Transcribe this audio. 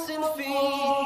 Thousand feet.